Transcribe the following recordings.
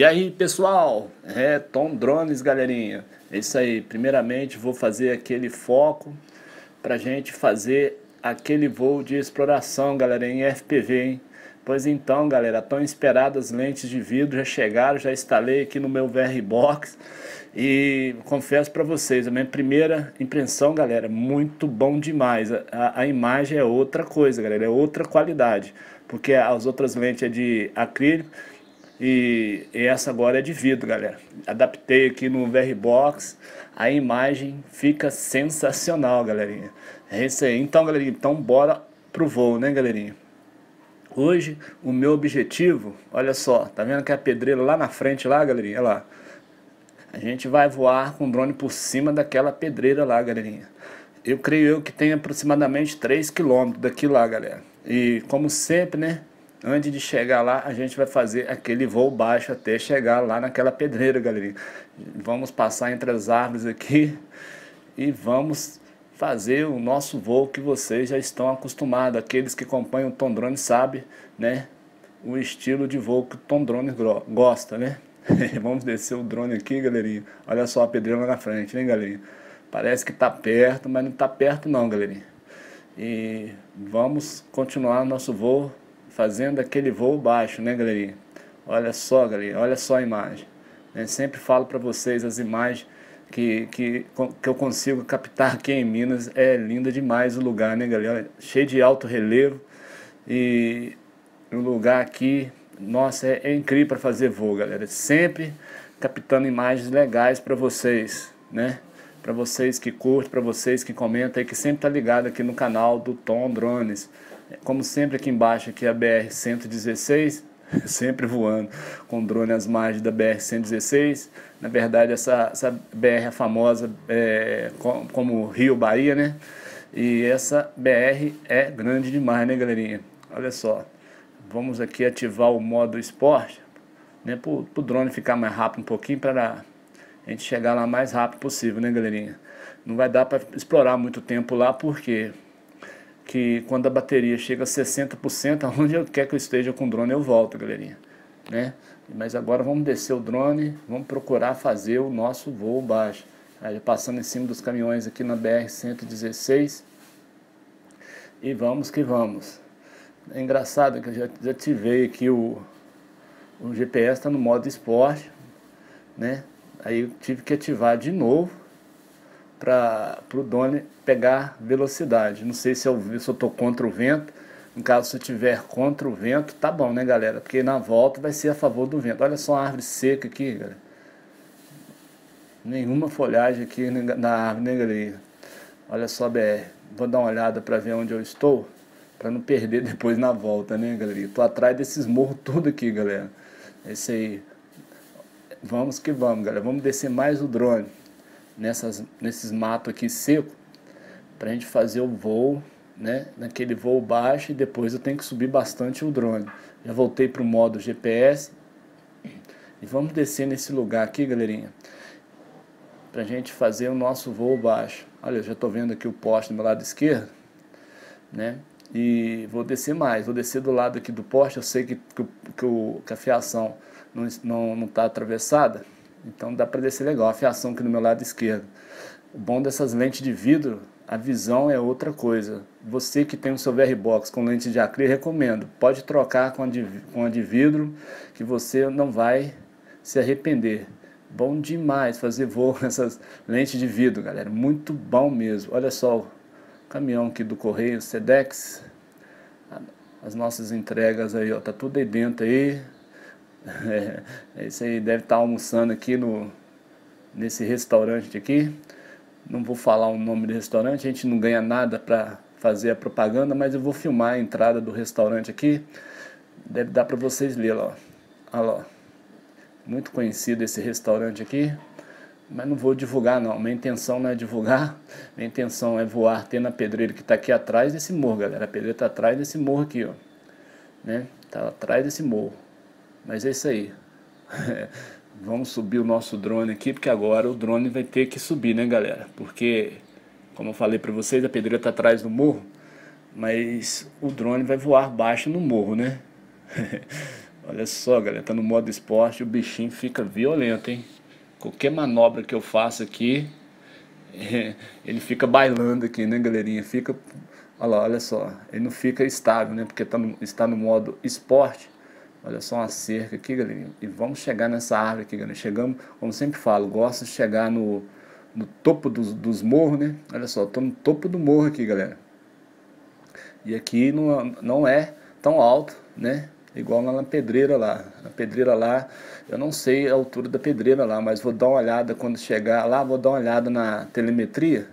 E aí pessoal, é Tom Drones galerinha, é isso aí, primeiramente vou fazer aquele foco pra gente fazer aquele voo de exploração galera em FPV hein? Pois então galera, tão esperadas lentes de vidro já chegaram, já instalei aqui no meu VR Box. E confesso para vocês, a minha primeira impressão galera, muito bom demais, a, a imagem é outra coisa galera, é outra qualidade, porque as outras lentes é de acrílico e, e, essa agora é de vidro, galera. Adaptei aqui no VRBox. A imagem fica sensacional, galerinha. É isso aí. Então, galerinha, então bora pro voo, né, galerinha? Hoje, o meu objetivo, olha só, tá vendo que a pedreira lá na frente lá, galerinha? Olha lá. A gente vai voar com o drone por cima daquela pedreira lá, galerinha. Eu creio eu que tem aproximadamente 3 km daqui lá, galera. E como sempre, né? Antes de chegar lá, a gente vai fazer aquele voo baixo até chegar lá naquela pedreira, galerinha. Vamos passar entre as árvores aqui e vamos fazer o nosso voo que vocês já estão acostumados. Aqueles que acompanham o Tom Drone sabem, né? O estilo de voo que o Tom Drone gosta, né? vamos descer o drone aqui, galerinha. Olha só a pedreira lá na frente, né, galerinha? Parece que tá perto, mas não tá perto não, galerinha. E vamos continuar nosso voo fazendo aquele voo baixo, né, galerinha? Olha só, galerinha, olha só a imagem. Eu sempre falo para vocês as imagens que, que, que eu consigo captar aqui em Minas. É lindo demais o lugar, né, galera? Cheio de alto relevo e o lugar aqui, nossa, é, é incrível para fazer voo, galera. Sempre captando imagens legais para vocês, né? Para vocês que curtem, para vocês que comentam e que sempre tá ligado aqui no canal do Tom Drones. Como sempre aqui embaixo aqui é a BR-116, sempre voando com drone às margens da BR-116. Na verdade essa, essa BR é famosa é, como Rio Bahia, né? E essa BR é grande demais, né galerinha? Olha só, vamos aqui ativar o modo esporte, né? Para o drone ficar mais rápido um pouquinho para a gente chegar lá mais rápido possível, né galerinha? Não vai dar para explorar muito tempo lá, porque que quando a bateria chega a 60%, aonde eu quer que eu esteja com o drone eu volto, galerinha. Né? Mas agora vamos descer o drone, vamos procurar fazer o nosso voo baixo. Aí passando em cima dos caminhões aqui na BR-116. E vamos que vamos. É engraçado que eu já, já ativei aqui o, o GPS, está no modo esporte. Né? Aí eu tive que ativar de novo para o drone pegar velocidade. Não sei se eu estou contra o vento. No caso, se eu tiver contra o vento, tá bom, né, galera? Porque na volta vai ser a favor do vento. Olha só a árvore seca aqui, galera. Nenhuma folhagem aqui na árvore, né, galera? Olha só a BR. Vou dar uma olhada para ver onde eu estou, para não perder depois na volta, né, galera? Tô atrás desses morros tudo aqui, galera. Esse aí. Vamos que vamos, galera. Vamos descer mais o drone nessas, nesses matos aqui seco para a gente fazer o voo, né, naquele voo baixo e depois eu tenho que subir bastante o drone. Já voltei para o modo GPS e vamos descer nesse lugar aqui, galerinha, para a gente fazer o nosso voo baixo. Olha, eu já estou vendo aqui o poste do meu lado esquerdo, né? E vou descer mais, vou descer do lado aqui do poste, eu sei que, que, que, o, que a fiação não está não, não tá atravessada, então dá para descer legal. A fiação aqui no meu lado esquerdo. O bom dessas lentes de vidro, a visão é outra coisa. Você que tem o seu VR Box com lente de acrílico, recomendo. Pode trocar com a, de, com a de vidro, que você não vai se arrepender. Bom demais fazer voo com essas lentes de vidro, galera. Muito bom mesmo. Olha só o caminhão aqui do Correio Sedex. As nossas entregas aí, ó. Tá tudo aí dentro aí. É, esse aí deve estar tá almoçando aqui no, nesse restaurante aqui. Não vou falar o nome do restaurante, a gente não ganha nada para fazer a propaganda, mas eu vou filmar a entrada do restaurante aqui. Deve dar para vocês ler ó. Olha lá. Muito conhecido esse restaurante aqui. Mas não vou divulgar não. Minha intenção não é divulgar. Minha intenção é voar ter na pedreira que está aqui atrás desse morro, galera. A pedreira está atrás desse morro aqui, ó. Né? Tá atrás desse morro. Mas é isso aí. Vamos subir o nosso drone aqui, porque agora o drone vai ter que subir, né, galera? Porque, como eu falei para vocês, a pedreira está atrás do morro, mas o drone vai voar baixo no morro, né? Olha só, galera, tá no modo esporte, o bichinho fica violento, hein? Qualquer manobra que eu faço aqui, ele fica bailando aqui, né, galerinha? Fica, olha lá, olha só, ele não fica estável, né? Porque tá no, está no modo esporte. Olha só uma cerca aqui, galerinha. E vamos chegar nessa árvore aqui, galera. Chegamos, como sempre falo, gosto de chegar no, no topo dos, dos morros, né? Olha só, tô no topo do morro aqui, galera. E aqui não, não é tão alto, né? Igual na pedreira lá. Na pedreira lá, eu não sei a altura da pedreira lá, mas vou dar uma olhada quando chegar lá, vou dar uma olhada na telemetria.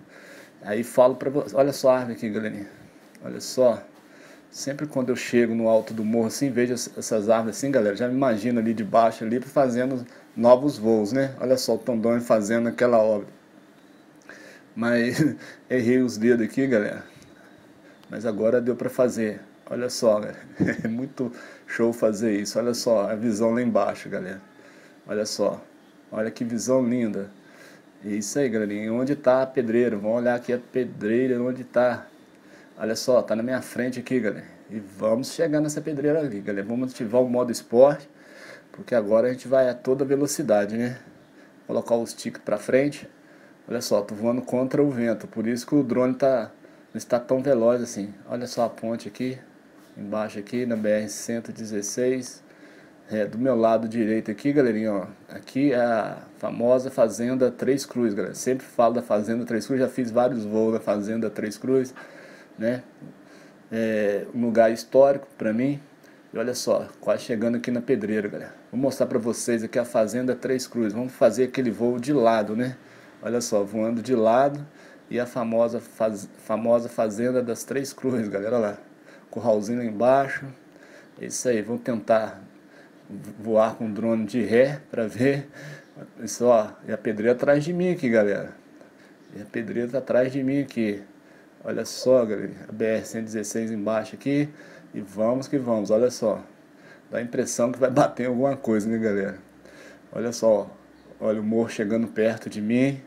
Aí falo pra vocês. Olha só a árvore aqui, galerinha. Olha só. Sempre quando eu chego no alto do morro assim, vejo essas árvores assim, galera, já me imagino ali de baixo ali fazendo novos voos, né? Olha só o Tondoni fazendo aquela obra. Mas errei os dedos aqui, galera. Mas agora deu para fazer. Olha só, galera. É muito show fazer isso. Olha só a visão lá embaixo, galera. Olha só. Olha que visão linda. É isso aí, galerinha. Onde está a pedreira? Vamos olhar aqui a pedreira, onde está. Olha só, tá na minha frente aqui, galera. E vamos chegar nessa pedreira ali, galera. Vamos ativar o modo esporte, porque agora a gente vai a toda velocidade, né? Colocar o stick para frente. Olha só, tô voando contra o vento, por isso que o drone tá não está tão veloz assim. Olha só a ponte aqui, embaixo aqui na BR-116. É, do meu lado direito aqui, galerinha, ó, aqui é a famosa Fazenda Três Cruz, galera. Sempre falo da Fazenda Três Cruz, já fiz vários voos da Fazenda Três Cruz, né? É um lugar histórico para mim. E olha só, quase chegando aqui na pedreira, galera. Vou mostrar para vocês aqui a Fazenda Três Cruz. Vamos fazer aquele voo de lado, né? Olha só, voando de lado e a famosa, faz, famosa Fazenda das Três Cruzes, galera, olha lá curralzinho lá embaixo. É isso aí, vamos tentar voar com drone de ré para ver. Isso, ó, e a pedreira atrás de mim aqui, galera. E a pedreira tá atrás de mim aqui. Olha só, galera, a BR-116 embaixo aqui. E vamos que vamos, olha só. Dá a impressão que vai bater em alguma coisa, né, galera? Olha só, olha o morro chegando perto de mim.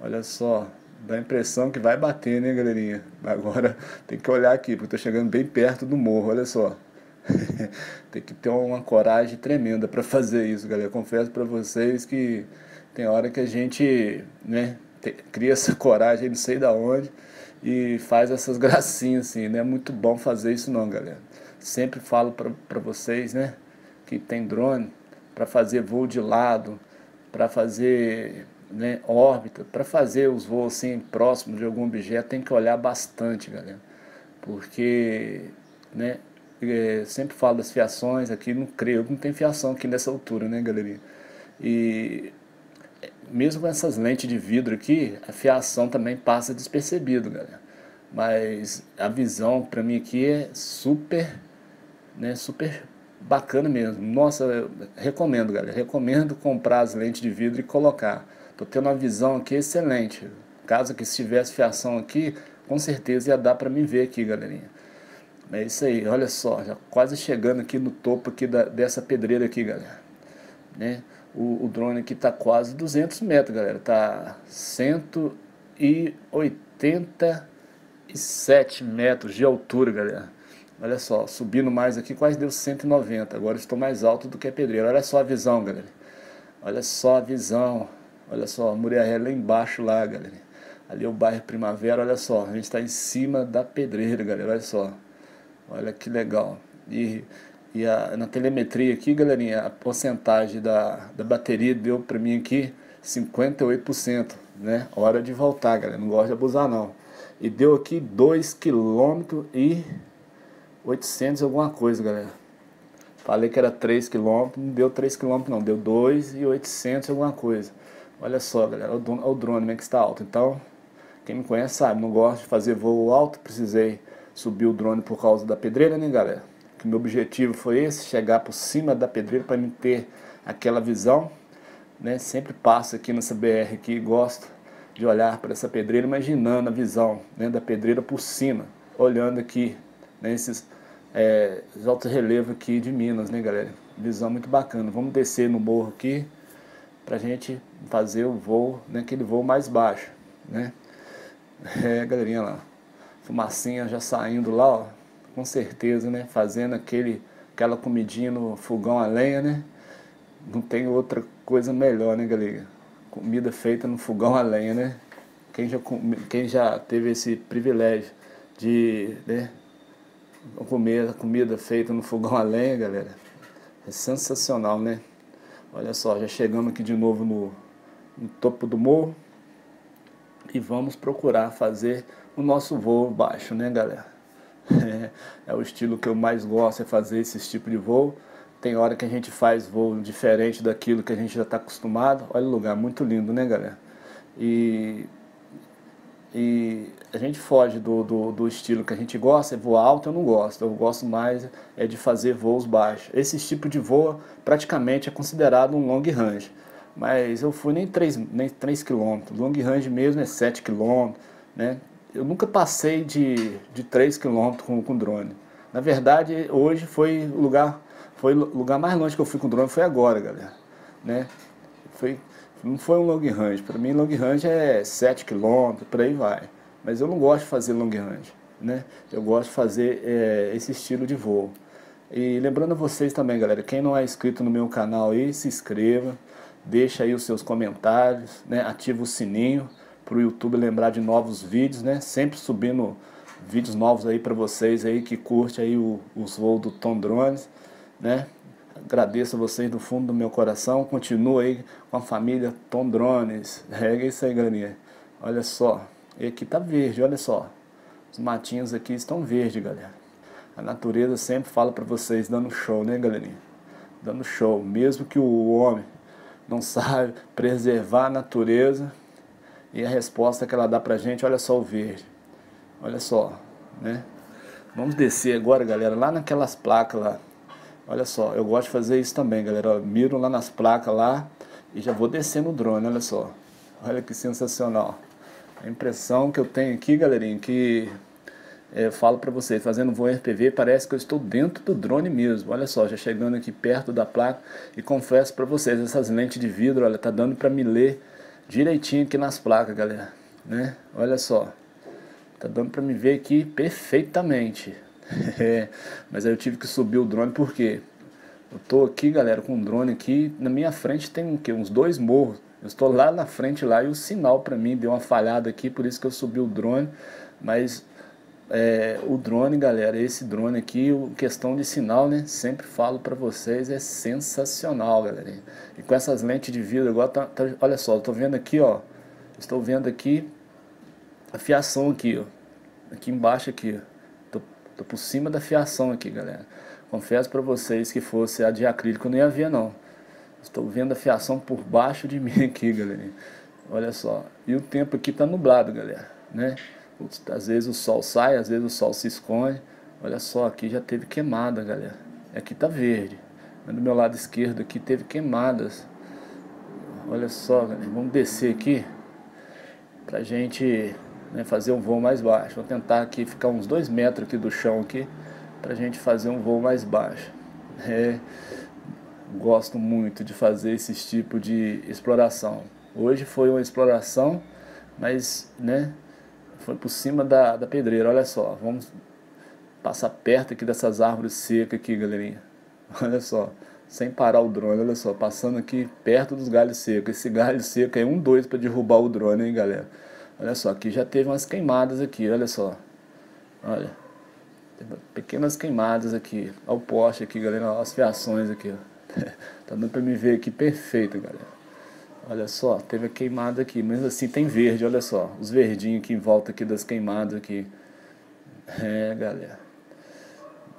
Olha só, dá a impressão que vai bater, né, galerinha? Agora tem que olhar aqui, porque eu tô chegando bem perto do morro, olha só. tem que ter uma coragem tremenda para fazer isso, galera. Confesso para vocês que tem hora que a gente, né, cria essa coragem, não sei da onde, e faz essas gracinhas assim, não é muito bom fazer isso não, galera. Sempre falo para vocês, né, que tem drone para fazer voo de lado, para fazer né, órbita, para fazer os voos assim próximos de algum objeto, tem que olhar bastante, galera. Porque, né, é, sempre falo das fiações aqui, não creio, não tem fiação aqui nessa altura, né, galerinha? E mesmo com essas lentes de vidro aqui, a fiação também passa despercebido, galera. Mas a visão para mim aqui é super, né, super bacana mesmo. Nossa, recomendo, galera. Recomendo comprar as lentes de vidro e colocar. Tô tendo uma visão aqui excelente. Caso que se tivesse fiação aqui, com certeza ia dar para me ver aqui, galerinha. É isso aí, olha só, já quase chegando aqui no topo aqui da, dessa pedreira aqui, galera. Né? O, o drone aqui tá quase 200 metros, galera. Tá 187 metros de altura, galera. Olha só, subindo mais aqui, quase deu 190. Agora estou mais alto do que a pedreira. Olha só a visão, galera. Olha só a visão. Olha só, Muriaré lá embaixo lá, galera. Ali é o bairro Primavera, olha só. A gente está em cima da pedreira, galera. Olha só. Olha que legal. E, e a, na telemetria aqui, galerinha, a porcentagem da, da bateria deu para mim aqui 58%, né? Hora de voltar, galera. Não gosto de abusar, não. E deu aqui 2 km e 800 alguma coisa, galera. Falei que era 3 km, não deu 3 km não, deu 2 e 800 alguma coisa. Olha só, galera, olha o drone né, que está alto. Então, quem me conhece sabe, não gosto de fazer voo alto, precisei subir o drone por causa da pedreira, né, galera? Que meu objetivo foi esse, chegar por cima da pedreira para me ter aquela visão, né? Sempre passo aqui nessa BR aqui, gosto de olhar para essa pedreira, imaginando a visão né, da pedreira por cima, olhando aqui nesses né, é, altos relevos aqui de Minas, né, galera? Visão muito bacana. Vamos descer no morro aqui para gente fazer o voo, né, aquele voo mais baixo, né? É, galerinha lá, fumacinha já saindo lá, ó, com certeza, né, fazendo aquele aquela comidinha no fogão a lenha, né? Não tem outra coisa melhor, né, galera? Comida feita no fogão a lenha, né? Quem já, quem já teve esse privilégio de né, comer a comida feita no fogão a lenha, galera, é sensacional, né? Olha só, já chegamos aqui de novo no, no topo do morro e vamos procurar fazer o nosso voo baixo, né, galera? É, o estilo que eu mais gosto, é fazer esse tipo de voo. Tem hora que a gente faz voo diferente daquilo que a gente já está acostumado. Olha o lugar, muito lindo, né, galera? E, e a gente foge do, do, do, estilo que a gente gosta, é voar alto eu não gosto. Eu gosto mais é de fazer voos baixos. Esse tipo de voo praticamente é considerado um long range. Mas eu fui nem 3, nem 3 km. Long range mesmo é 7 km, né? Eu nunca passei de, de 3 km com, com drone. Na verdade, hoje foi o lugar foi lugar mais longe que eu fui com drone foi agora, galera. Né? Foi, não foi um long range. Para mim, long range é 7 km, por aí vai. Mas eu não gosto de fazer long range. Né? Eu gosto de fazer é, esse estilo de voo. E lembrando a vocês também, galera, quem não é inscrito no meu canal aí, se inscreva, deixa aí os seus comentários, né? ativa o sininho para o YouTube lembrar de novos vídeos, né? Sempre subindo vídeos novos aí para vocês aí que curte aí o, os voos do Tom Drones né? Agradeço a vocês do fundo do meu coração. Continuo aí com a família Tom Drones. É isso aí, galerinha. Olha só. E aqui tá verde, olha só. Os matinhos aqui estão verdes, galera. A natureza sempre fala para vocês, dando show, né, galerinha? Dando show. Mesmo que o homem não sabe preservar a natureza, e a resposta que ela dá pra gente, olha só o verde. Olha só, né? Vamos descer agora, galera, lá naquelas placas lá. Olha só, eu gosto de fazer isso também, galera. Miro lá nas placas lá e já vou descendo o drone, olha só. Olha que sensacional. A impressão que eu tenho aqui, galerinha, que é, falo para vocês, fazendo voo RPV, parece que eu estou dentro do drone mesmo. Olha só, já chegando aqui perto da placa e confesso para vocês, essas lentes de vidro, olha, tá dando para me ler direitinho aqui nas placas, galera, né? Olha só. Tá dando para me ver aqui perfeitamente. Mas aí eu tive que subir o drone porque eu tô aqui, galera, com um drone aqui. Na minha frente tem o quê? uns dois morros. Eu estou lá na frente lá e o sinal para mim deu uma falhada aqui, por isso que eu subi o drone. Mas é, o drone, galera, esse drone aqui, o, questão de sinal, né? Sempre falo para vocês, é sensacional, galera. E com essas lentes de vidro, agora tá, tá, olha só, eu tô vendo aqui, ó. Estou vendo aqui a fiação aqui, ó. Aqui embaixo aqui, ó. Tô por cima da fiação aqui, galera. Confesso para vocês que fosse a de acrílico não ia ver não. Estou vendo a fiação por baixo de mim aqui, galera. Olha só. E o tempo aqui tá nublado, galera, né? Às vezes o sol sai, às vezes o sol se esconde. Olha só, aqui já teve queimada, galera. Aqui tá verde. Mas do meu lado esquerdo aqui teve queimadas. Olha só, galera. Vamos descer aqui pra gente né, fazer um voo mais baixo. Vou tentar aqui ficar uns dois metros aqui do chão aqui, para a gente fazer um voo mais baixo. É, gosto muito de fazer esse tipo de exploração. Hoje foi uma exploração, mas né, foi por cima da, da pedreira. Olha só, vamos passar perto aqui dessas árvores secas aqui, galerinha. Olha só, sem parar o drone, olha só, passando aqui perto dos galhos secos. Esse galho seco é um dois para derrubar o drone, hein, galera. Olha só, aqui já teve umas queimadas aqui, olha só. Olha. Pequenas queimadas aqui. Olha o poste aqui, galera. Olha as fiações aqui, ó. tá dando pra me ver aqui perfeito, galera. Olha só, teve a queimada aqui, mas assim tem verde, olha só. Os verdinhos aqui em volta aqui das queimadas aqui. É, galera.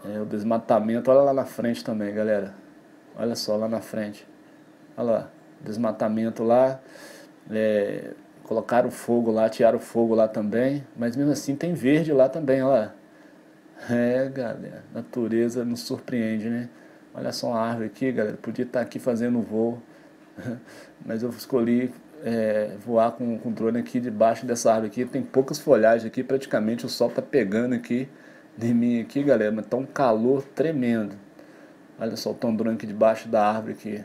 É, o desmatamento, olha lá na frente também, galera. Olha só, lá na frente. Olha lá, desmatamento lá. É, Colocaram fogo lá, tiraram fogo lá também, mas mesmo assim tem verde lá também, olha lá. É, galera, natureza nos surpreende, né? Olha só uma árvore aqui, galera, podia estar aqui fazendo voo, mas eu escolhi é, voar com, com drone aqui debaixo dessa árvore aqui. Tem poucas folhagens aqui, praticamente o sol tá pegando aqui de mim aqui, galera, mas tá um calor tremendo. Olha só, o drone aqui debaixo da árvore aqui.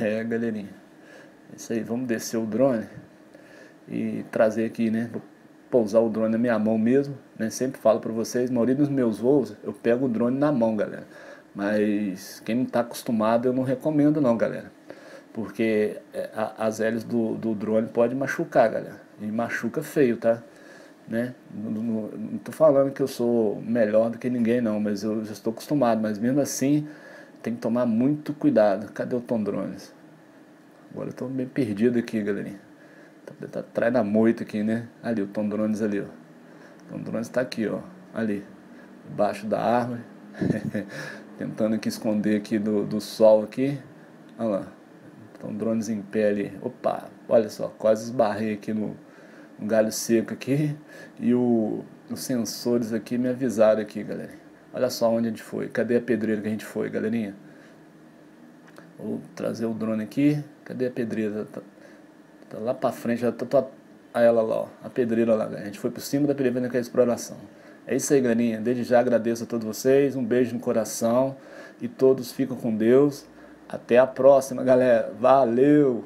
É, galerinha. É isso aí, vamos descer o drone e trazer aqui, né? Vou pousar o drone na minha mão mesmo, né? Sempre falo para vocês, maioria dos meus voos eu pego o drone na mão, galera. Mas quem não está acostumado eu não recomendo não, galera. Porque é, as hélices do, do drone pode machucar, galera. E machuca feio, tá? Né? Não, estou falando que eu sou melhor do que ninguém não, mas eu já estou acostumado. Mas mesmo assim, tem que tomar muito cuidado. Cadê o Tom Drones? Agora eu estou bem perdido aqui, galerinha. Tá, tá atrás da moita aqui, né? Ali, o Tom Drones ali, ó. O Tom Drones está aqui, ó. Ali, embaixo da árvore. Tentando aqui esconder aqui do, do sol aqui. Olha lá. Tom Drones em ali. Opa, olha só, quase esbarrei aqui no, no galho seco aqui. E o, os sensores aqui me avisaram aqui, galera. Olha só onde a gente foi. Cadê a pedreira que a gente foi, galerinha? Vou trazer o drone aqui. Cadê a pedreira? Tá, tá lá pra frente, já tá, tá a ela lá, ó, a pedreira lá. A gente foi por cima da pedreira com a exploração. É isso aí, galerinha. Desde já agradeço a todos vocês. Um beijo no coração. E todos ficam com Deus. Até a próxima, galera. Valeu!